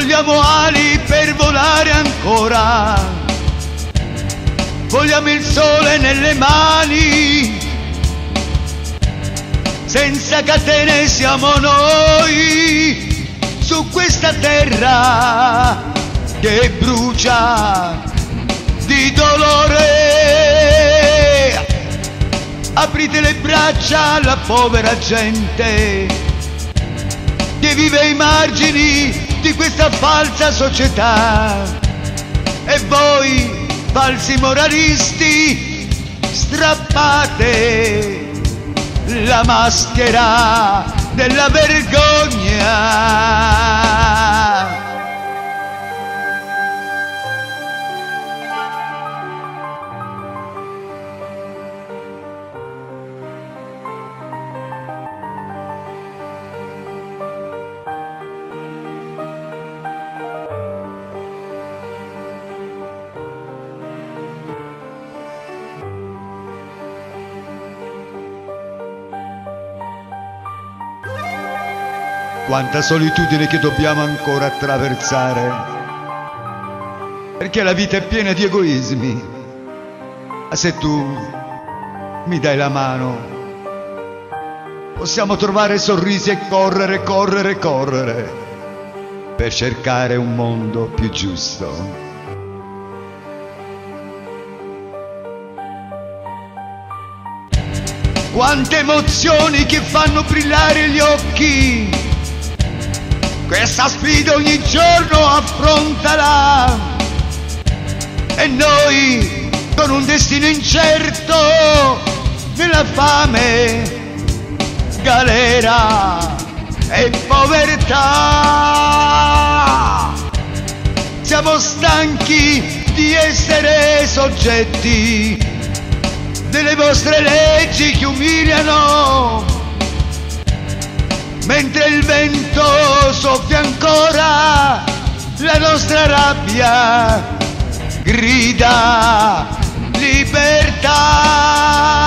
Vogliamo ali per volare ancora. Vogliamo il sole nelle mani. Senza catene siamo noi su questa terra che brucia di dolore. Aprite le braccia alla povera gente che vive ai margini di questa falsa società. E voi, falsi moralisti, strappate la maschera della vergogna. Quanta solitudine che dobbiamo ancora attraversare. Perché la vita è piena di egoismi. Ma se tu mi dai la mano, possiamo trovare sorrisi e correre, correre, correre per cercare un mondo più giusto. Quante emozioni che fanno brillare gli occhi questa sfida ogni giorno affrontala e noi con un destino incerto nella fame, galera e povertà. Siamo stanchi di essere soggetti delle vostre leggi che umiliano mentre il vento soffia ancora, la nostra rabbia grida libertà.